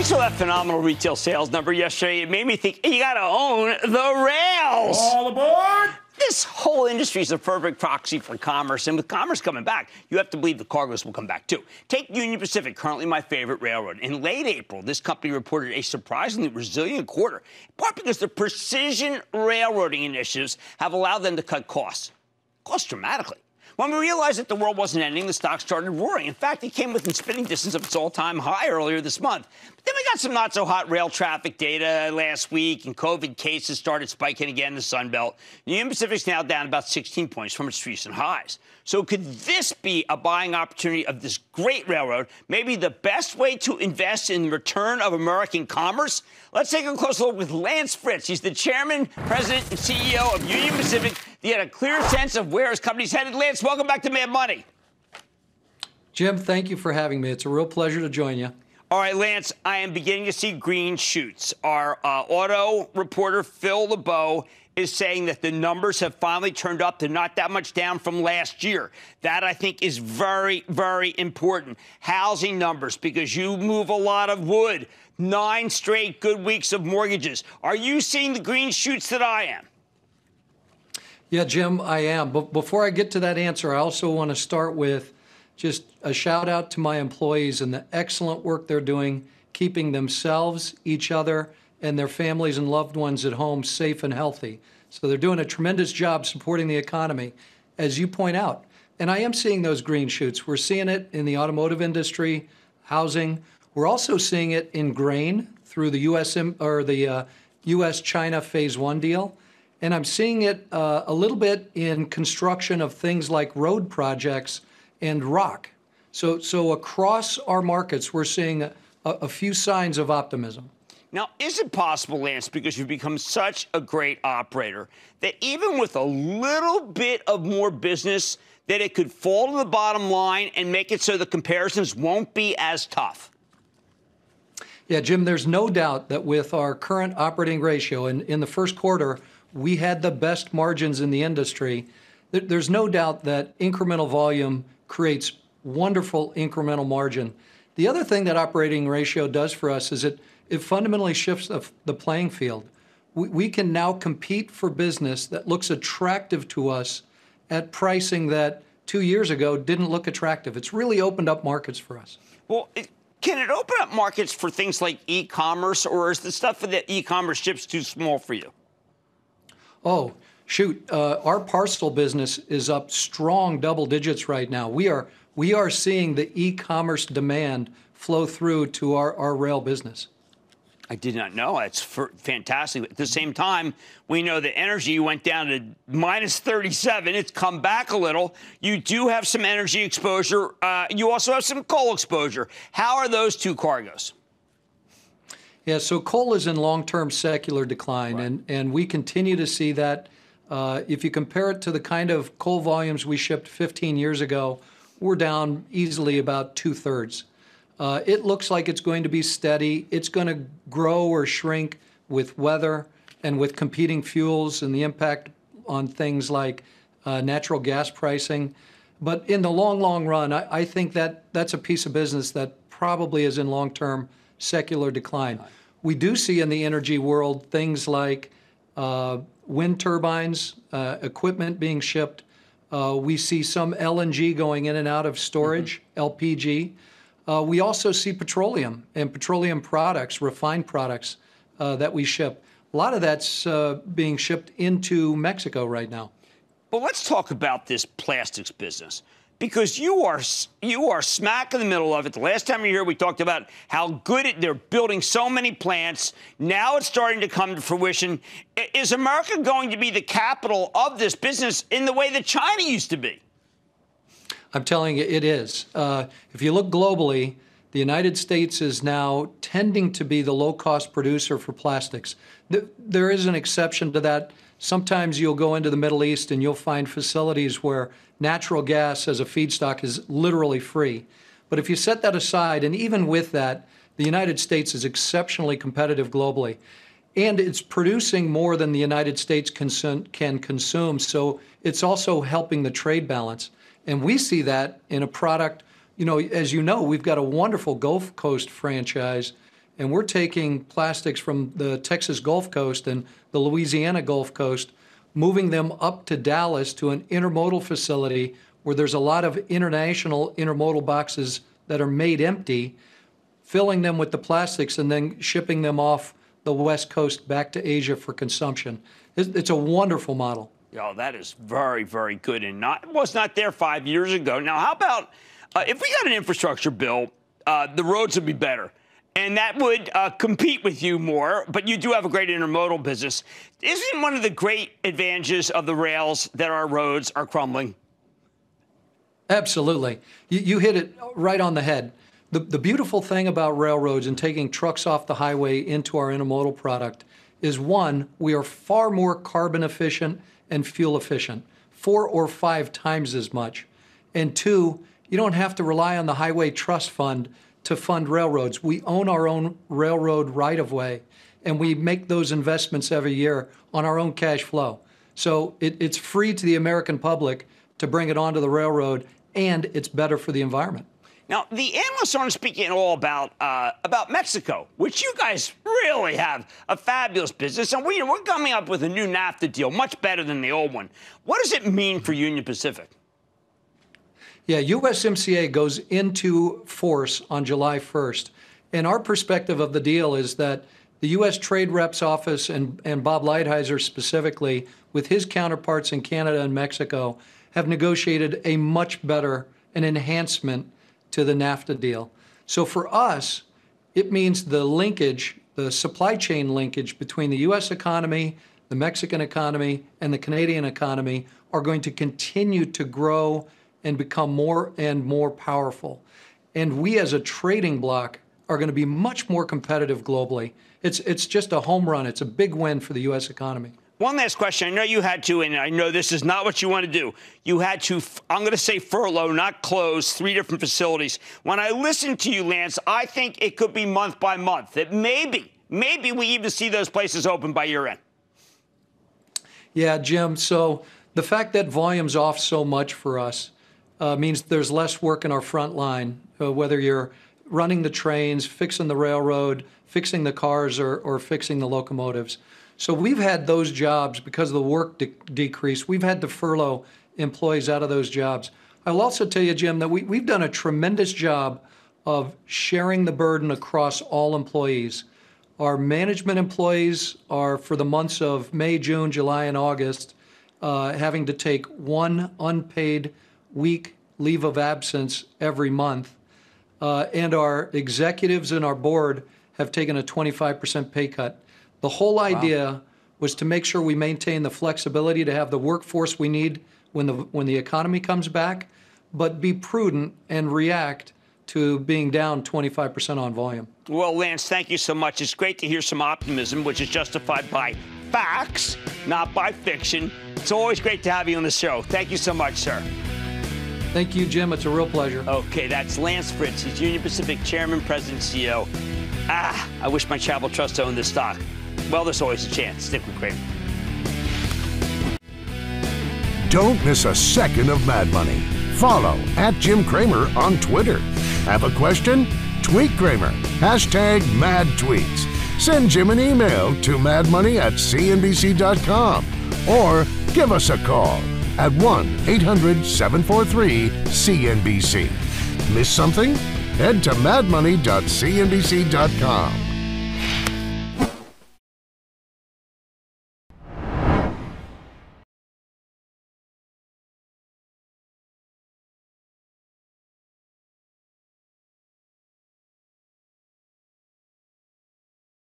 we saw that phenomenal retail sales number yesterday, it made me think you got to own the rails. All aboard! This whole industry is a perfect proxy for commerce, and with commerce coming back, you have to believe the cargoes will come back too. Take Union Pacific, currently my favorite railroad. In late April, this company reported a surprisingly resilient quarter, in part because the precision railroading initiatives have allowed them to cut costs, costs dramatically. When we realized that the world wasn't ending, the stock started roaring. In fact, it came within spitting distance of its all-time high earlier this month. But then got some not so hot rail traffic data last week, and COVID cases started spiking again in the Sun Belt. Union Pacific's now down about 16 points from its recent highs. So could this be a buying opportunity of this great railroad? Maybe the best way to invest in the return of American commerce? Let's take a closer look with Lance Fritz. He's the chairman, president, and CEO of Union Pacific. He had a clear sense of where his company's headed. Lance, welcome back to Mad Money. Jim, thank you for having me. It's a real pleasure to join you. All right, Lance, I am beginning to see green shoots. Our uh, auto reporter, Phil LeBeau, is saying that the numbers have finally turned up. They're not that much down from last year. That, I think, is very, very important. Housing numbers, because you move a lot of wood. Nine straight good weeks of mortgages. Are you seeing the green shoots that I am? Yeah, Jim, I am. But before I get to that answer, I also want to start with just a shout out to my employees and the excellent work they're doing, keeping themselves, each other, and their families and loved ones at home safe and healthy. So they're doing a tremendous job supporting the economy, as you point out. And I am seeing those green shoots. We're seeing it in the automotive industry, housing. We're also seeing it in grain through the U.S. or the uh, U.S.-China Phase One deal. And I'm seeing it uh, a little bit in construction of things like road projects and rock. So, so across our markets, we're seeing a, a few signs of optimism. Now, is it possible, Lance, because you've become such a great operator, that even with a little bit of more business, that it could fall to the bottom line and make it so the comparisons won't be as tough? Yeah, Jim, there's no doubt that with our current operating ratio, and in the first quarter, we had the best margins in the industry. There's no doubt that incremental volume creates wonderful incremental margin. The other thing that operating ratio does for us is it, it fundamentally shifts the, the playing field. We, we can now compete for business that looks attractive to us at pricing that two years ago didn't look attractive. It's really opened up markets for us. Well, it, can it open up markets for things like e-commerce, or is the stuff that e-commerce ships too small for you? Oh, shoot, uh, our parcel business is up strong double digits right now. We are we are seeing the e-commerce demand flow through to our, our rail business. I did not know. It's fantastic. At the same time, we know that energy went down to minus 37. It's come back a little. You do have some energy exposure. Uh, you also have some coal exposure. How are those two cargoes? Yeah, so coal is in long-term secular decline, right. and, and we continue to see that. Uh, if you compare it to the kind of coal volumes we shipped 15 years ago, we're down easily about two-thirds. Uh, it looks like it's going to be steady. It's going to grow or shrink with weather and with competing fuels and the impact on things like uh, natural gas pricing. But in the long, long run, I, think that that's a piece of business that probably is in long-term secular decline. We do see in the energy world things like wind turbines, uh, equipment being shipped. Uh, we see some LNG going in and out of storage, mm-hmm. LPG. Uh, we also see petroleum and petroleum products, refined products uh, that we ship. A lot of that's uh, being shipped into Mexico right now. Well, let's talk about this plastics business because you are you are smack in the middle of it. The last time you were here, we talked about how good it, they're building so many plants. Now it's starting to come to fruition. Is America going to be the capital of this business in the way that China used to be? I'm telling you, it is. Uh, if you look globally, the United States is now tending to be the low-cost producer for plastics. There is an exception to that. Sometimes you'll go into the Middle East and you'll find facilities where natural gas as a feedstock is literally free. But if you set that aside, and even with that, the United States is exceptionally competitive globally. And it's producing more than the United States can consume, so it's also helping the trade balance. And we see that in a product, you know, as you know, we've got a wonderful Gulf Coast franchise, and we're taking plastics from the Texas Gulf Coast and the Louisiana Gulf Coast, moving them up to Dallas to an intermodal facility where there's a lot of international intermodal boxes that are made empty, filling them with the plastics and then shipping them off the West Coast back to Asia for consumption. It's, a wonderful model. Oh, that is very, very good, and not was not there five years ago. Now, how about uh, if we got an infrastructure bill? Uh, the roads would be better and that would uh, compete with you more. But you do have a great intermodal business. Isn't one of the great advantages of the rails that our roads are crumbling? Absolutely. You, you hit it right on the head. The, the beautiful thing about railroads and taking trucks off the highway into our intermodal product is one, we are far more carbon efficient and fuel efficient, four or five times as much. And two, you don't have to rely on the Highway Trust Fund to fund railroads. We own our own railroad right of way, and we make those investments every year on our own cash flow. So it, it's free to the American public to bring it onto the railroad, and it's better for the environment. Now, the analysts aren't speaking all about uh, about Mexico, which you guys really have a fabulous business, and we, we're coming up with a new NAFTA deal, much better than the old one. What does it mean for Union Pacific? Yeah, USMCA goes into force on July 1st. And our perspective of the deal is that the U.S. Trade Reps Office and, and Bob Lighthizer specifically, with his counterparts in Canada and Mexico, have negotiated a much better an enhancement to the NAFTA deal. So for us, it means the linkage, the supply chain linkage between the U.S. economy, the Mexican economy, and the Canadian economy are going to continue to grow and become more and more powerful. And we as a trading bloc are going to be much more competitive globally. It's, it's just a home run. It's a big win for the U.S. economy. One last question. I know you had to, and I know this is not what you want to do. You had to, I'm going to say furlough, not close, three different facilities. When I listen to you, Lance, I think it could be month by month. That maybe, maybe we even see those places open by year end. Yeah, Jim. So the fact that volume's off so much for us uh, means there's less work in our front line, uh, whether you're running the trains, fixing the railroad, fixing the cars, or, or fixing the locomotives. So we've had those jobs because of the work de- decrease. We've had to furlough employees out of those jobs. I'll also tell you, Jim, that we, we've done a tremendous job of sharing the burden across all employees. Our management employees are, for the months of May, June, July, and August, uh, having to take one unpaid week leave of absence every month. Uh, and our executives and our board have taken a 25% pay cut. The whole idea wow. was to make sure we maintain the flexibility to have the workforce we need when the when the economy comes back, but be prudent and react to being down 25% on volume. Well, Lance, thank you so much. It's great to hear some optimism, which is justified by facts, not by fiction. It's always great to have you on the show. Thank you so much, sir. Thank you, Jim. It's a real pleasure. Okay, that's Lance Fritz. He's Union Pacific Chairman, President, CEO. Ah, I wish my travel trust owned this stock. Well, there's always a chance. Stick with Cramer. Don't miss a second of Mad Money. Follow at Jim Cramer on Twitter. Have a question? Tweet Cramer. Hashtag mad tweets. Send Jim an email to madmoney at cnbc.com or give us a call at 1 800 743 CNBC. Miss something? Head to madmoney.cnbc.com.